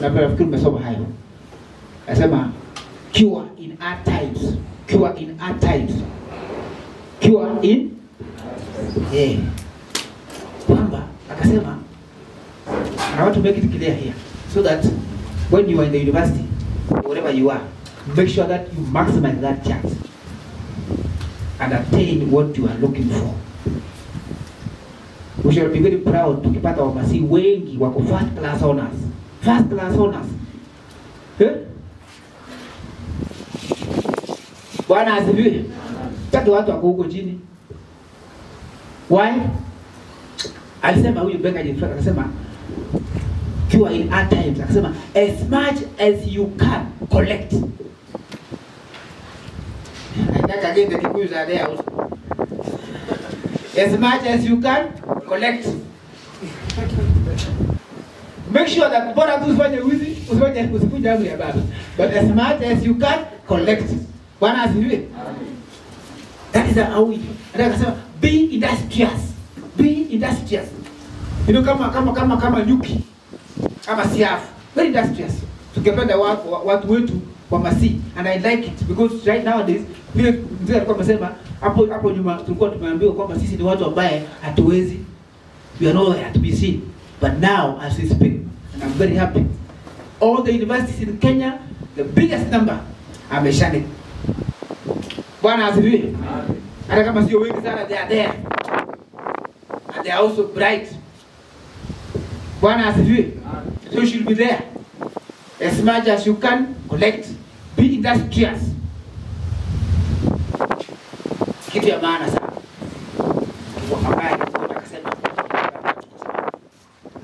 nafikiri umesoma hayo. Anasema cure in hard times. Cure in hard times. Cure in eh kwamba akasema I want to make it clear here so that when you are in the university wherever you are make sure that you maximize that chance and attain what you are looking for. We shall be very proud tukipata wamasi wengi wako first class honors first class honors eh? bwana asifiwe. Tatu watu wako huko chini why? Alisema huyu beka jifraka akasema kiwa in hard times akasema as much as you can collect. Nataka gende the za there as much as you can collect make sure that bora tu usifanye wizi usifanye usikuja amri ya baba. But as much as you can collect. Bwana asifiwe. That is how we Ndio kusema be industrious. Be industrious. You know kama kama kama kama nyuki Kama siafu. Very industrious. Tungependa watu, watu wetu wa masi and I like it because right nowadays vile mzee alikuwa amesema hapo hapo nyuma tulikuwa tumeambiwa kwamba sisi ni watu ambaye hatuwezi. We are nowhere to be seen but now as we speak and I'm very happy all the universities in Kenya the biggest number are mechanic bwana asifiwe. Hata kama sio wengi sana they are there. And they are also bright. Bwana asifiwe. So you should be there. As much as you can collect. Be industrious. Kitu ya maana sana ambaye akasema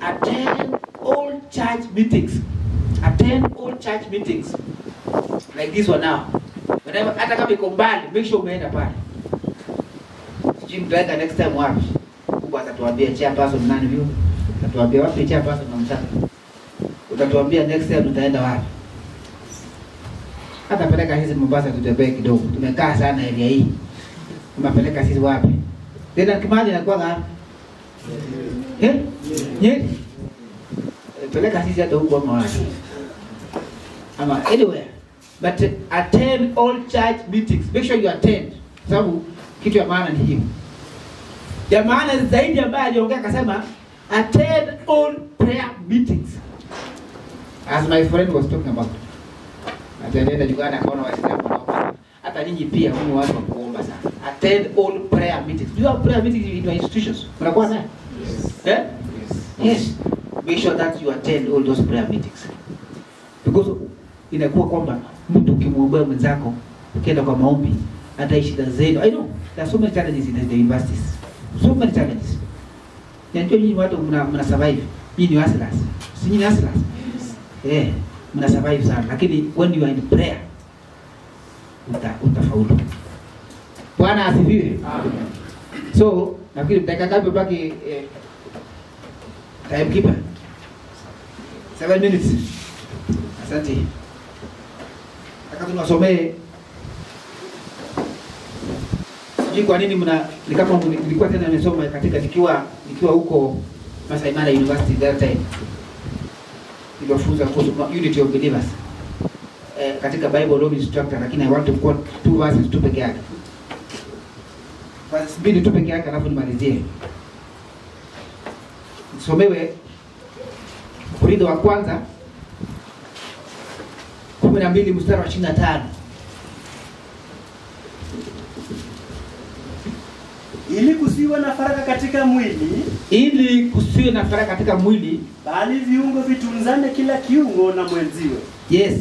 attend all church meetings. Attend all church meetings. Like this one now. Whenever hata kama iko mbali make sure umeenda pale. Sijui mtaweka next time wapi. Kubwa atatuambia chairperson nani huyo atatuambia wapi chairperson na mtaka. Utatuambia next time utaenda wapi. Hata peleka hizi Mombasa tutembee kidogo. Tumekaa sana area hii. Umepeleka sisi wapi? Tena kimaji nakuwa wapi? Eh? Nyeri peleka sisi hata huko ama wapi ama anywhere. But attend all church meetings. Make sure you attend. Sababu kitu ya maana ni hiyo. Ya maana zaidi ambaye aliongea akasema attend all prayer meetings. As my friend was talking about. Ataenda Uganda akaona waislamu wanaomba hata nyinyi pia humu watu wa kuomba sana. Attend all prayer meetings. Do you have prayer meetings in your institutions? Unakuwa naye eh? Yes. yes make sure that you attend all those prayer meetings. Because inakuwa kwamba mtu ukimwombea mwenzako ukienda kwa maombi hata shida zenu. I know there are so many challenges in the universities. So many challenges. Najua nyinyi watu mna, mna survive. Nyinyi ni hustlers. Si nyinyi hustlers? Eh mna survive sana. Lakini when you are in prayer uta utafaulu. Bwana asifiwe. So nafikiri dakika ngapi baki eh, timekeeper seven minutes asante. Nataka tunasomee sijui kwa nini mna ni kama nilikuwa tena nimesoma katika nikiwa nikiwa huko Masai Mara University that time. Niliwafunza kuhusu unity of believers. Eh, katika Bible law instructor, lakini I want to quote two verses tu peke yake, verses mbili tu peke yake, alafu nimalizie. Nisomewe Korintho wa kwanza kumi na mbili mstari wa ishirini na tano. ili kusiwe na faraka katika mwili, ili kusiwe na faraka katika mwili. bali viungo vitunzane kila kiungo na mwenziwe. Yes,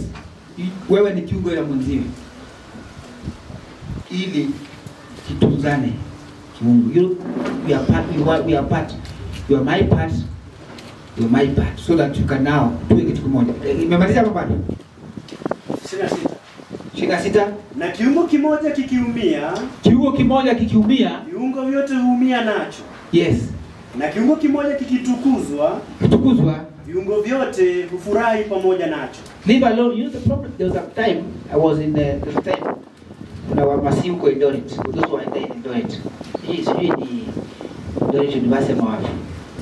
wewe ni kiungo ya mwenziwe, ili kitunzane kiungo. You, you are part, you are, we are part. You are my part, you my part, so that you can now tuwe kitu kimoja. Eh, Imemaliza hapo bado? ishirini sita. Ishirini na sita. Na kiungo kimoja kikiumia, Kiungo kimoja kikiumia, viungo vyote huumia nacho, yes, na kiungo kimoja kikitukuzwa, kitukuzwa viungo vyote hufurahi pamoja nacho. leave alone. You know the problem. There was a time I was in the, the time kuna wamasi huko Eldoret, those who are in Eldoret. Hii sijui ni Eldoret University ama wapi.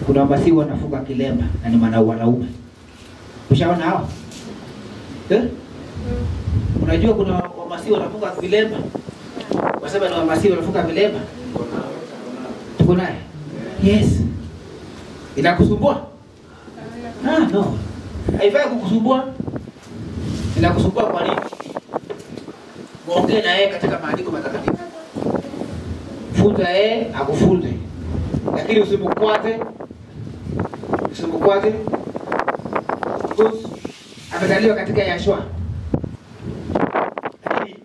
Kuna wamasi wanafuga kilemba na ni wanaume. Ushaona hawa? Eh? Unajua kuna wamasi wanafuga vilemba. Wasema ni wamasi wanafuga vilemba. Tuko naye? Yes. Inakusumbua? Ah, no. Haifai kukusumbua. Inakusumbua kwa nini? Muongee na yeye katika maandiko matakatifu. Funza yeye akufunze, lakini usimkwaze, because amezaliwa katika Yashua, lakini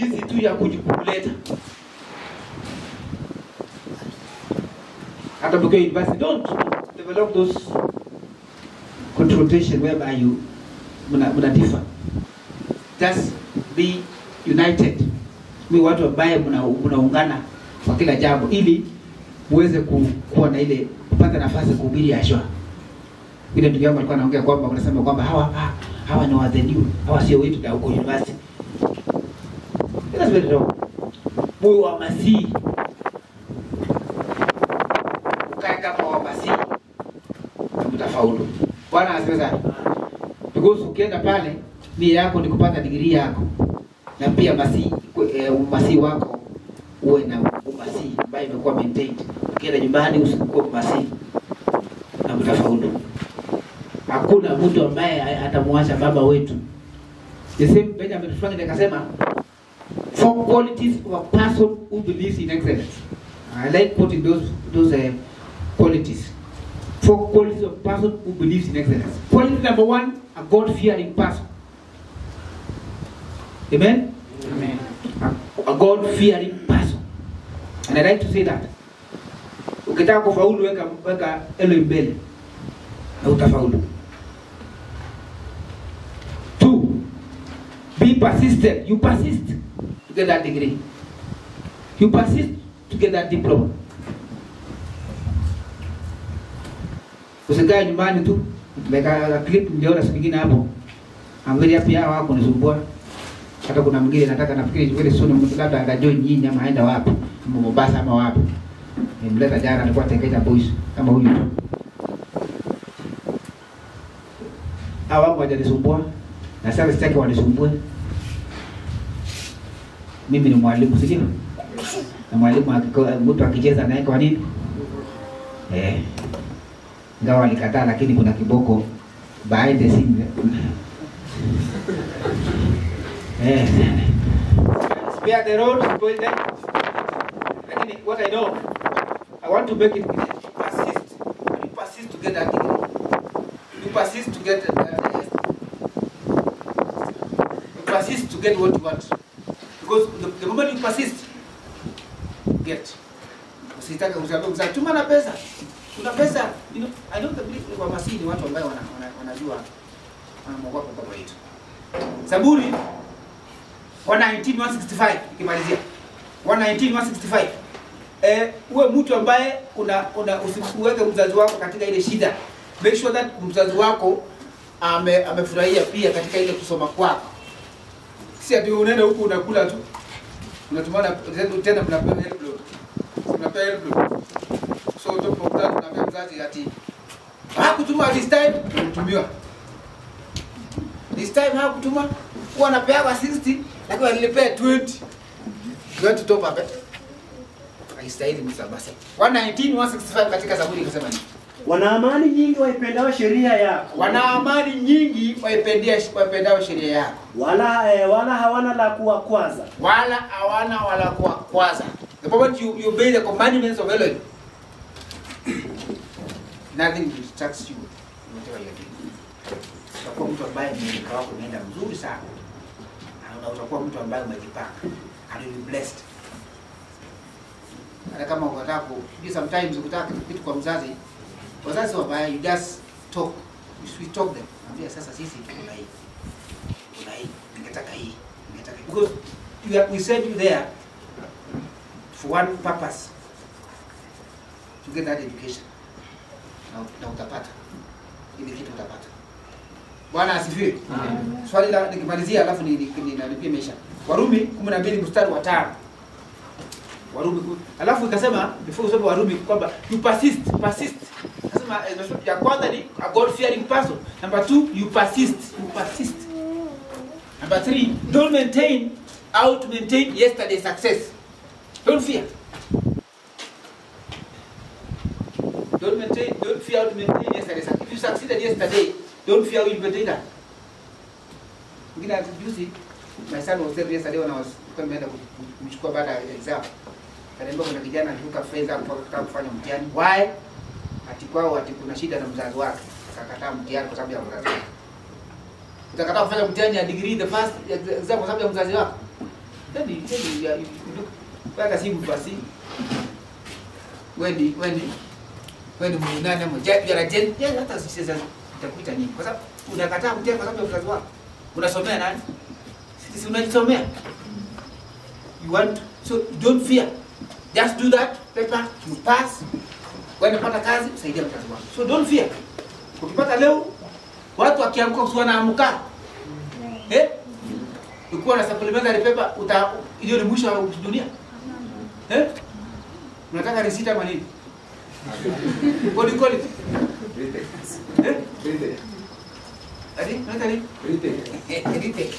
jinsi tu ya kujikuleta hata mkiwa university, don't develop those confrontation whereby you mna, differ. Just be united, mi watu ambaye mnaungana kwa kila jambo, ili muweze ku, kuwa na ile kupata nafasi kuhubiri Yashua. Vile ndugu yangu alikuwa anaongea kwamba wanasema kwamba hawa hawa, ni wa hawa sio wetu da huko university. That's very wrong. Moyo wa Masihi, ukae kama wa Masihi mtafaulu. Bwana asifiwe. Because ukienda pale nia yako ni kupata digrii yako na pia masihi e, umasihi wako uwe na umasihi ambayo imekuwa maintained. Ukienda nyumbani usikuwa masi na mtafaulu. Hakuna mtu ambaye atamwacha baba wetu. The same Benjamin Franklin akasema four qualities of a person who believes in excellence. I like quoting those those uh, qualities. Four qualities of a person who believes in excellence. Quality number one, a God-fearing person. Amen? Amen. A, a God-fearing person. And I like to say that. Ukitaka kufaulu weka weka Elohim mbele na utafaulu. Two, be persistent. You persist to get that degree. You persist to get that diploma. Usikae nyumbani tu. Tumeka clip niliona siku nyingine hapo. Angalia wako nisumbua. Hata kuna nataka nafikiri vile sio mtu labda nyinyi ama aenda wapi? Mombasa ama wapi? Nimleta jana alikuwa Tegeta Boys kama huyu sasa sitaki wanisumbue. Mimi ni mwalimu, si ndio? Na mwalimu mtu akicheza naye kwa nini? Eh. Ingawa alikataa lakini kuna kiboko behind the. Eh. Spare the road, spoil them. Lakini what I know, I want to make it persist. You persist to get that degree. You persist to get uh, you persist to get what you want. Because the, the moment you persist, get. Tuma na pesa. Kuna pesa, you know, I don't believe kwa masini watu ambao wana, wana, wanajua wanamwogopa baba yetu. Zaburi 119 ikimalizia 119 eh, uwe mtu ambaye una, una usiweke mzazi wako katika ile shida. Make sure that mzazi wako ame, amefurahia pia katika ile kusoma kwako. Si ati unaenda huku unakula tu unatumana tena mnapewa help load. Mnapewa help load. So to of that unaambia mzazi ati hakutuma this time unatumiwa. This time hakutuma huwa anapewa 60 lakini alilipea 20. Ndio tutopa it? Haistahili msabasa. 119 165 katika Zaburi ikasema nini? Wana amani nyingi waipendao sheria yako. Wana amani nyingi waipendea waipendao sheria yako. wala eh, wala hawana la kuwakwaza. Wala hawana wala kuwakwaza. The moment you, you obey the commandments of Elohim, nothing will distract you whatever. Utakuwa mtu ambaye mwelekeo wako unaenda mzuri sana. Na utakuwa mtu ambaye umejipanga. And you'll be blessed. Hata kama you sometimes ukitaka kitu kwa mzazi, wazazi wabaya, you just talk. You sweet talk them. Ambia sasa sisi kuna hii. Kuna hii. Ningetaka hii. Ningetaka. Because you we send you there for one purpose. To get that education. Na, na utapata. ili kitu utapata. Bwana asifiwe. Swali la nikimalizia alafu ni ni- ni- nalipia maisha. Warumi 12 mstari wa 5. Warumi alafu ikasema before usome Warumi kwamba you persist persist. Nasema eh, ya kwanza ni a God fearing person. Number two you persist you persist. Number three don't maintain to maintain yesterday's success. Don't fear. Don't maintain don't fear to maintain yesterday's success. If you succeeded yesterday don't fear you maintain that. Mwingine atujuzi my son was there yesterday when I was kumchukua baada ya exam. Kaniambia kuna kijana aliruka fedha kutaka kufanya mtihani. Why? Ati kwao ati kuna shida na mzazi wake. Akakataa mtihani kwa sababu ya mzazi wake. Utakataa kufanya mtihani ya degree the first exam kwa sababu ya mzazi wako. Then then you- you- you look mpaka si mpasi. Wendi wendi ni wewe ni ya jen ya hata sisi itakuita nini? Kwa sababu unakataa mtihani kwa sababu ya mzazi wako. Unasomea nani? Sisi unajisomea. You want so don't fear. Just do that paper, you pass. Unapata kazi, usaidia mzazi wako. So don't fear. Ukipata leo watu wakiamka usiwa naamka. Eh? Ukiwa na supplementary paper uta hiyo ni mwisho wa dunia. Eh? Unataka risita ama nini? What do you call it? Eh? Ati, unataka nini? Retake.